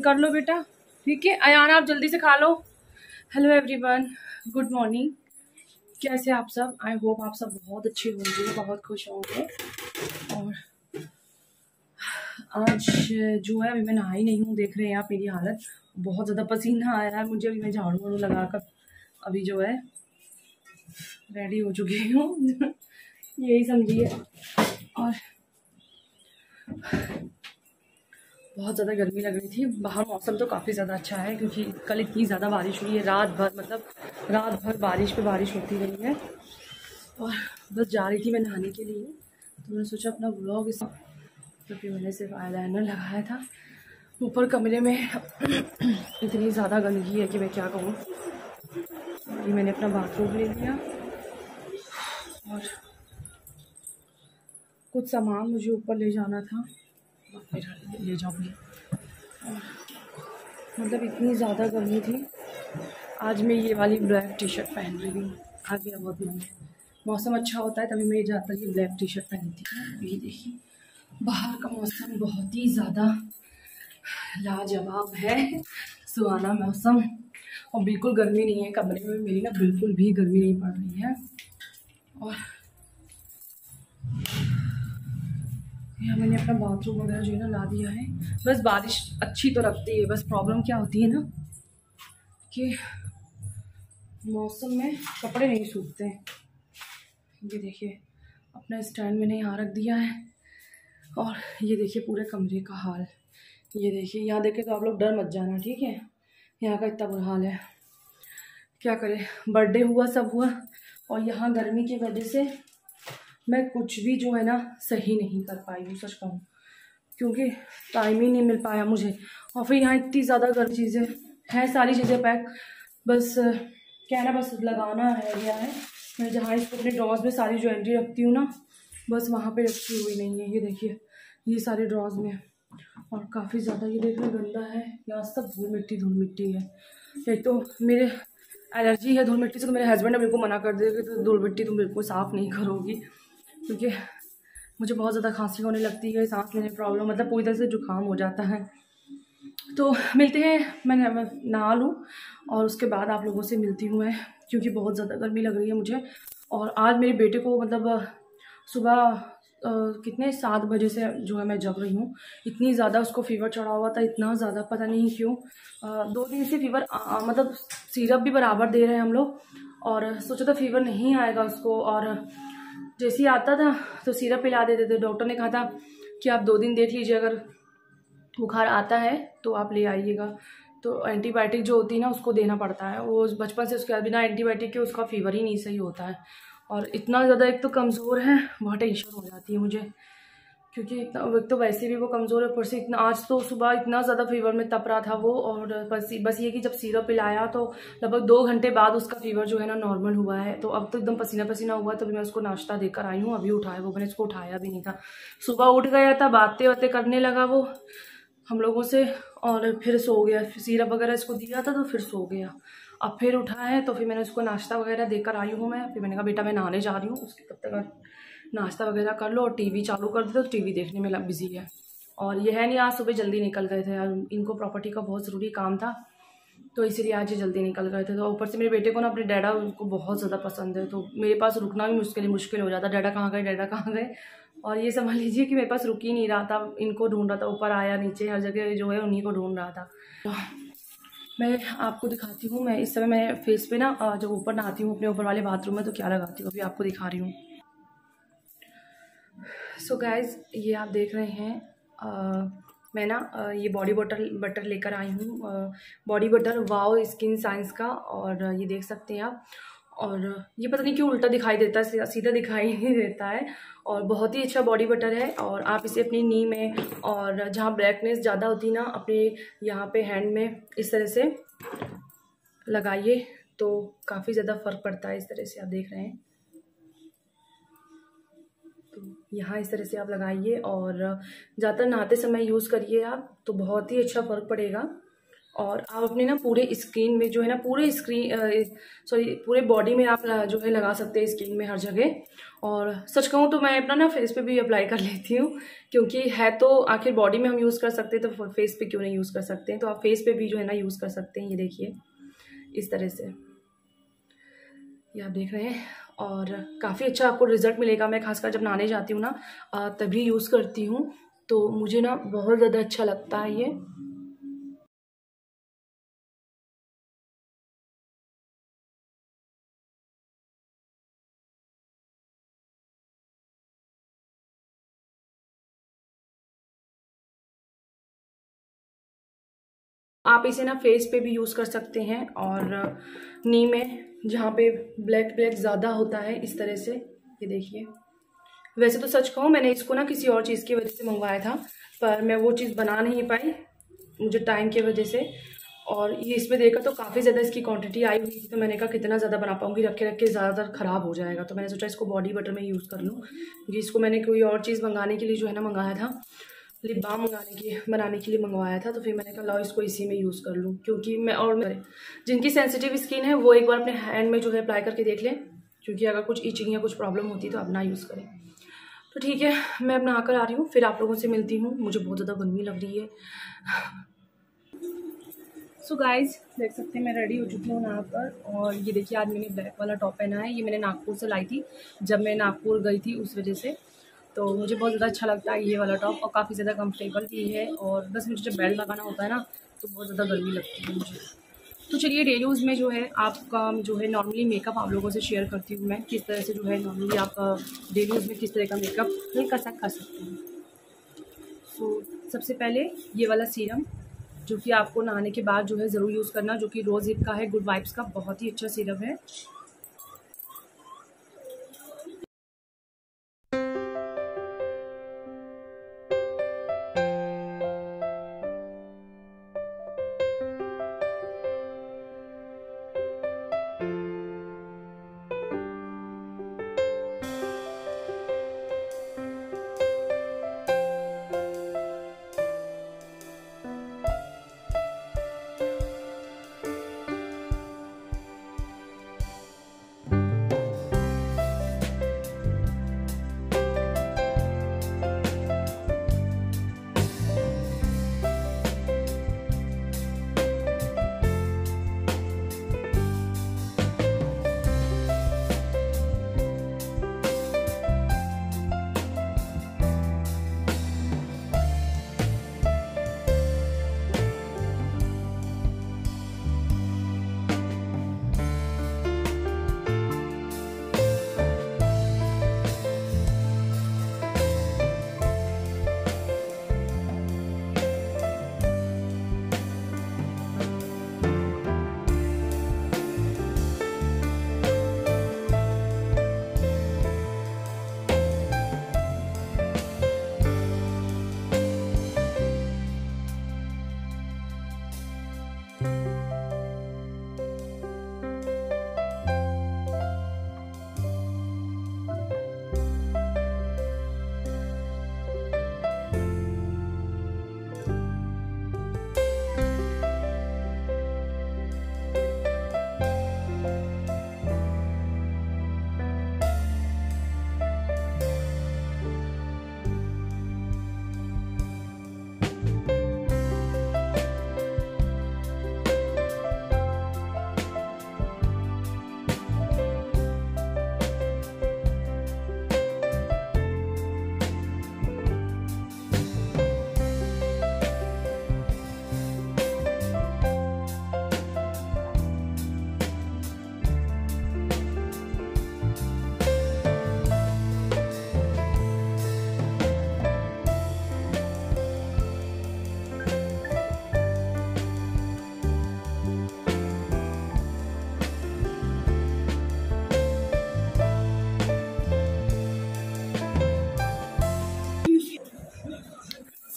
कर लो बेटा। ठीक है, अयान, आप जल्दी से खा लो। हेलो एवरीवन गुड मॉर्निंग कैसे आप सब? आई होप आप सब बहुत अच्छे होंगे, बहुत खुश होंगे। और आज जो है, अभी मैं नहाई नहीं हूँ, देख रहे हैं आप मेरी हालत। बहुत ज़्यादा पसीना आया है मुझे, अभी मैं झाड़ू वाड़ू लगा कर अभी जो है रेडी हो चुकी हूँ। यही समझिए। और बहुत ज़्यादा गर्मी लग रही थी। बाहर मौसम तो काफ़ी ज़्यादा अच्छा है, क्योंकि कल इतनी ज़्यादा बारिश हुई है, रात भर मतलब रात भर बारिश पे बारिश होती रही है। और बस जा रही थी मैं नहाने के लिए। तो मैंने सोचा अपना ब्लॉग इस क्योंकि तो मैंने सिर्फ़ आई लगाया था। ऊपर कमरे में इतनी ज़्यादा गंदगी है कि मैं क्या कहूँ। ये मैंने अपना बाथरूम ले लिया। और कुछ सामान मुझे ऊपर ले जाना था। ले जाऊँगी। मतलब इतनी ज़्यादा गर्मी थी। आज मैं ये वाली ब्लैक टी शर्ट पहन रही हूँ। आज मेरा बहुत मन मौसम अच्छा होता है तभी मैं ज़्यादातर ये ब्लैक टी शर्ट पहनती हूँ। ये देखिए, बाहर का मौसम बहुत ही ज़्यादा लाजवाब है। सुहाना मौसम। और बिल्कुल गर्मी नहीं है। कमरे में मेरी ना बिल्कुल भी गर्मी नहीं पड़ रही है। और यहाँ मैंने अपना बाथरूम वगैरह जो है ना ला दिया है। बस बारिश अच्छी तो लगती है, बस प्रॉब्लम क्या होती है ना? कि मौसम में कपड़े नहीं सूखते। ये देखिए, अपना स्टैंड मैंने यहाँ रख दिया है। और ये देखिए पूरे कमरे का हाल। ये देखिए, यहाँ देखे तो आप लोग डर मत जाना, ठीक है? यहाँ का इतना बुरा हाल है। क्या करें? बर्थडे हुआ, सब हुआ। और यहाँ गर्मी की वजह से मैं कुछ भी जो है ना सही नहीं कर पाई हूँ, सच कहूँ। क्योंकि टाइम ही नहीं मिल पाया मुझे। और फिर यहाँ इतनी ज़्यादा गर्म चीज़ें हैं, सारी चीज़ें पैक। बस कहना बस लगाना रह गया है। मैं जहाँ इसको अपने ड्रॉज में सारी ज्वेलरी रखती हूँ ना, बस वहाँ पे रखी हुई नहीं है। ये देखिए, ये सारे ड्रॉज में। और काफ़ी ज़्यादा ये देखना गंदा है। यहाँ सब धूल मिट्टी धूल मिट्टी है। एक तो मेरे एलर्जी है धूल मिट्टी से तो मेरे हस्बैंड ने मेरे को मना कर दिया कि तो धूल मिट्टी तुम बिल्कुल साफ़ नहीं करोगी। क्योंकि मुझे बहुत ज़्यादा खांसी होने लगती है, सांस लेने प्रॉब्लम मतलब पूरी तरह से जुकाम हो जाता है। तो मिलते हैं, मैं नहा लूँ और उसके बाद आप लोगों से मिलती हूँ मैं, क्योंकि बहुत ज़्यादा गर्मी लग रही है मुझे। और आज मेरे बेटे को मतलब सुबह कितने सात बजे से जो है मैं जग रही हूँ। इतनी ज़्यादा उसको फीवर चढ़ा हुआ था, इतना ज़्यादा पता नहीं क्यों। दो दिन से फीवर मतलब सिरप भी बराबर दे रहे हैं हम लोग, और सोचा था फीवर नहीं आएगा उसको, और जैसे ही आता था तो सिरप पिला देते थे। डॉक्टर ने कहा था कि आप दो दिन देख लीजिए, अगर बुखार आता है तो आप ले आइएगा। तो एंटीबायोटिक जो होती है ना, उसको देना पड़ता है। वो बचपन से उसके बिना एंटीबायोटिक के उसका फीवर ही नहीं सही होता है। और इतना ज़्यादा एक तो कमज़ोर है, बहुत टेंशन हो जाती है मुझे। क्योंकि इतना एक तो वैसे भी वो कमज़ोर है, ऊपर से इतना आज तो सुबह इतना ज़्यादा फीवर में तप रहा था वो, और बस बस ये कि जब सीरप पिलाया तो लगभग दो घंटे बाद उसका फीवर जो है ना नॉर्मल हुआ है। तो अब तो एकदम पसीना पसीना हुआ तो तभी मैं उसको नाश्ता देकर आई हूँ, अभी उठाया वो, मैंने उसको उठाया भी नहीं था। सुबह उठ गया था, बातें वातें करने लगा वो, हम लोगों से, और फिर सो गया। फिर सीरप वगैरह इसको दिया था तो फिर सो गया। अब फिर उठा है तो फिर मैंने उसको नाश्ता वगैरह देकर आई हूँ मैं। फिर मैंने कहा, बेटा, मैं नहाने जा रही हूँ। उसके तब तक नाश्ता वगैरह कर लो और टीवी चालू कर दे तो टीवी देखने में बिज़ी है। और यह है नहीं, आज सुबह जल्दी निकल गए थे यार इनको प्रॉपर्टी का बहुत ज़रूरी काम था तो इसीलिए आज ये जल्दी निकल गए थे। तो ऊपर से मेरे बेटे को ना, अपने डैडा उनको बहुत ज़्यादा पसंद है तो मेरे पास रुकना भी मुश्किल मुश्किल हो जाता। डैडा कहाँ गए डैडा कहाँ गए? और ये समझ लीजिए कि मेरे पास रुक ही नहीं रहा था, इनको ढूंढ रहा था, ऊपर आया, नीचे, हर जगह जो है उन्हीं को ढूंढ रहा था। तो मैं आपको दिखाती हूँ, मैं इस समय मैं फेस पे ना जब ऊपर नहाती हूँ, अपने ऊपर वाले बाथरूम में तो क्या लगाती हूँ, अभी आपको दिखा रही हूँ। सो गाइज़ ये आप देख रहे हैं आ, मैं ना ये बॉडी बटर बटर लेकर आई हूँ। Body butter wow skin science का और ये देख सकते हैं आप। और ये पता नहीं क्यों उल्टा दिखाई देता है सीधा दिखाई नहीं देता है। और बहुत ही अच्छा बॉडी बटर है और आप इसे अपनी नी में और जहाँ ब्लैकनेस ज़्यादा होती ना अपने यहाँ पे हैंड में इस तरह से लगाइए तो काफ़ी ज़्यादा फ़र्क पड़ता है इस तरह से आप देख रहे हैं। यहाँ इस तरह से आप लगाइए और ज़्यादातर नहाते समय यूज़ करिए आप तो बहुत ही अच्छा फ़र्क पड़ेगा। और आप अपने ना पूरे स्क्रीन में जो है ना, पूरे स्क्रीन सॉरी, पूरे बॉडी में आप जो है लगा सकते हैं स्क्रीन में हर जगह। और सच कहूँ तो मैं अपना ना फेस पे भी अप्लाई कर लेती हूँ, क्योंकि है तो आखिर बॉडी में हम यूज़ कर सकते हैं तो फेस पे क्यों नहीं यूज़ कर सकते हैं? तो आप फेस पे भी जो है ना यूज़ कर सकते हैं, ये देखिए, इस तरह से। ये आप देख रहे हैं और काफ़ी अच्छा आपको रिज़ल्ट मिलेगा। मैं खासकर जब नहाने जाती हूँ ना तभी यूज़ करती हूँ। तो मुझे ना बहुत ज़्यादा अच्छा लगता है ये। आप इसे ना फेस पे भी यूज़ कर सकते हैं और नी में जहाँ पे ब्लैक ब्लैक ज़्यादा होता है इस तरह से, ये देखिए। वैसे तो सच कहूँ, मैंने इसको ना किसी और चीज़ की वजह से मंगवाया था, पर मैं वो चीज़ बना नहीं पाई, मुझे टाइम की वजह से। और ये इसमें देखा तो काफ़ी ज़्यादा इसकी क्वांटिटी आई हुई थी तो मैंने कहा कितना ज़्यादा बना पाऊँगी, रख रख ज़्यादातर ख़राब हो जाएगा। तो मैंने सोचा इसको बॉडी बटर में यूज़ कर लूँ, क्योंकि इसको मैंने कोई और चीज़ मंगाने के लिए जो है ना मंगाया था। लिप बाम मंगाने की, बनाने के लिए मंगवाया था तो फिर मैंने कहा, लाओ, इसको इसी में यूज़ कर लूँ। क्योंकि मैं और मेरे, जिनकी सेंसिटिव स्किन है, वो एक बार अपने हैंड में जो है अप्लाई करके देख लें, क्योंकि अगर कुछ ईचिंग या कुछ प्रॉब्लम होती तो ना यूज़ करें। तो ठीक है, मैं अपना आकर आ रही हूँ, फिर आप लोगों से मिलती हूँ। मुझे बहुत ज़्यादा गर्मी लग रही है। सो so गाइज़ देख सकते हैं मैं रेडी हो चुकी हूँ यहाँ पर और ये देखिए आज मैंने ब्लैक वाला टॉप पहना है। ये मैंने नागपुर से लाई थी, जब मैं नागपुर गई थी उस वजह से। तो मुझे बहुत ज़्यादा अच्छा लगता है ये वाला टॉप और काफ़ी ज़्यादा कंफर्टेबल भी है और बस मुझे जब बेल्ट लगाना होता है ना तो बहुत ज़्यादा गर्मी लगती है मुझे। तो चलिए डेली यूज़ में जो है आपका जो है नॉर्मली मेकअप आप लोगों से शेयर करती हूँ मैं, किस तरह से जो है नॉर्मली आप डेली यूज़ में किस तरह का मेकअप कर सक, कर सकते हैं। तो सबसे पहले ये वाला सीरम जो कि आपको नहाने के बाद जो है ज़रूर यूज़ करना, जो कि रोज़ हिप का है गुड वाइब्स का, बहुत ही अच्छा सीरम है।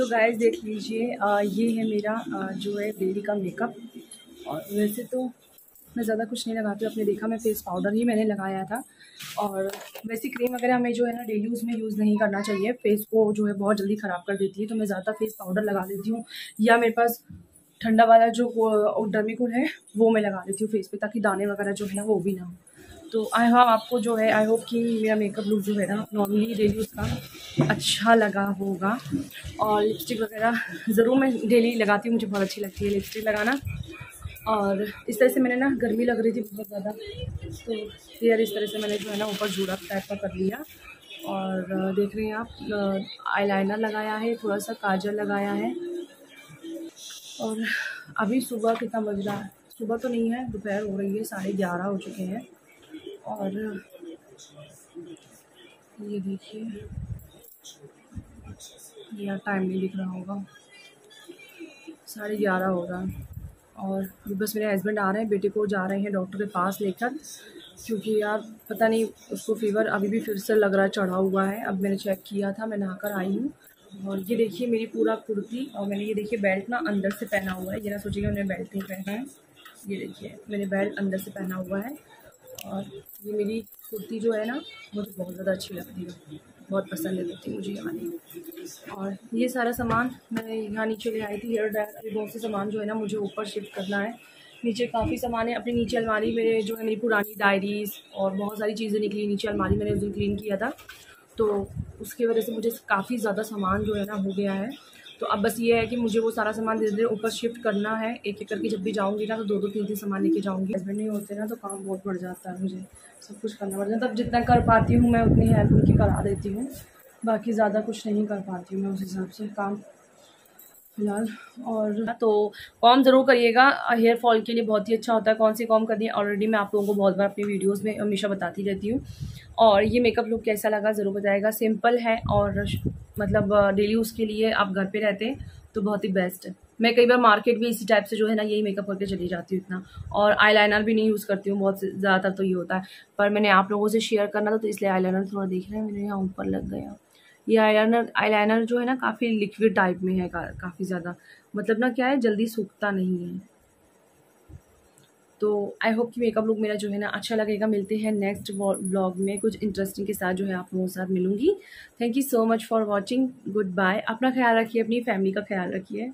सो so गाइस देख लीजिए ये है मेरा आ, जो है डेली का मेकअप और वैसे तो मैं ज़्यादा कुछ नहीं लगाती अपने देखा मैं फेस पाउडर ही मैंने लगाया था। और वैसे क्रीम वगैरह हमें जो है ना डेली यूज़ में यूज़ नहीं करना चाहिए। फेस को जो है बहुत जल्दी ख़राब कर देती है तो मैं ज़्यादा फेस पाउडर लगा देती हूँ। या मेरे पास ठंडा वाला जो डर्मिकुल है वो मैं लगा लेती हूँ फेस पे ताकि दाने वगैरह जो है ना वो भी ना हो। तो आई होप आपको जो है आई होप कि मेरा मेकअप लुक जो है ना नॉर्मली डेली उसका अच्छा लगा होगा। और लिपस्टिक वगैरह ज़रूर मैं डेली लगाती हूँ, मुझे बहुत अच्छी लगती है लिपस्टिक लगाना। और इस तरह से मैंने ना, गर्मी लग रही थी बहुत ज़्यादा तो हेयर इस तरह से मैंने जो है ना, ऊपर जूड़ा टाइप का कर लिया। और देख रहे हैं आप आईलाइनर लगाया है, थोड़ा सा काजल लगाया है। और अभी सुबह कितना बज रहा है? सुबह तो नहीं है, दोपहर हो रही है, साढ़े ग्यारह हो चुके हैं। और ये देखिए यार टाइम नहीं दिख रहा होगा। साढ़े ग्यारह हो होगा और बस मेरे हस्बैंड आ रहे हैं, बेटे को जा रहे हैं डॉक्टर के पास लेकर, क्योंकि यार पता नहीं, उसको फीवर अभी भी फिर से लग रहा है, चढ़ा हुआ है। अब मैंने चेक किया था, मैं नहाकर आई हूँ। और ये देखिए, मेरी पूरा कुर्ती और मैंने ये देखिए बेल्ट ना अंदर से पहना हुआ है। ये ना सोचिएगा मैंने बेल्ट नहीं पहना है। ये देखिए, मैंने बेल्ट अंदर से पहना हुआ है। और ये मेरी कुर्ती जो है ना, मुझे बहुत ज़्यादा अच्छी लगती है। बहुत पसंद है कुर्ती मुझे ये वाली और ये सारा सामान मैं यहाँ नीचे ले आई थी हेयर ड्रायर। बहुत से सामान जो है ना, मुझे ऊपर शिफ्ट करना है। नीचे काफ़ी सामान है। अपनी नीचे अलमारी मेरे जो है, मेरी पुरानी डायरीज़ और बहुत सारी चीज़ें निकली नीचे अलमारी मैंने उस दिन क्लीन किया था। तो उसकी वजह से मुझे काफ़ी ज़्यादा सामान जो है ना, हो गया है। तो अब बस ये है कि मुझे वो सारा सामान धीरे धीरे ऊपर शिफ्ट करना है। एक एक करके जब भी जाऊँगी ना तो दो दो तीन तीन सामान लेके जाऊँगी। हस्बैंड नहीं होते ना तो काम बहुत बढ़ जाता है मुझे। सब कुछ करना पड़ जाता है। तब जितना कर पाती हूँ, मैं उतनी हेल्प उनकी करा देती हूँ। बाकी ज़्यादा कुछ नहीं कर पाती हूँ मैं उस हिसाब से। काम फ़िलहाल। और तो कॉम ज़रूर करिएगा। हेयर फॉल के लिए बहुत ही अच्छा होता है। कौन सी कॉम करनी है? ऑलरेडी मैं आप लोगों को बहुत बार अपनी वीडियोस में हमेशा बताती रहती हूँ। और ये मेकअप लुक कैसा लगा ज़रूर बताएगा। सिंपल है और मतलब डेली यूज़ के लिए आप घर पे रहते हैं तो बहुत ही बेस्ट है। मैं कई बार मार्केट भी इसी टाइप से जो है ना, यही मेकअप करके चली जाती हूँ इतना। और आई भी नहीं यूज़ करती हूँ बहुत ज़्यादातर तो ये होता है। पर मैंने आप लोगों से शेयर करना था तो इसलिए आई थोड़ा देख रहे हैं। मेरे यहाँ ऊपर लग गया। ये आईलाइनर आईलाइनर जो है ना काफ़ी लिक्विड टाइप में है का, काफ़ी ज़्यादा। मतलब ना क्या है जल्दी सूखता नहीं है। तो आई होप कि मेकअप लुक मेरा जो है ना अच्छा लगेगा। मिलते हैं नेक्स्ट ब्लॉग में। कुछ इंटरेस्टिंग के साथ जो है आप लोगों के साथ मिलूँगी। Thank you so much for watching goodbye अपना ख्याल रखिए अपनी फैमिली का ख्याल रखिए।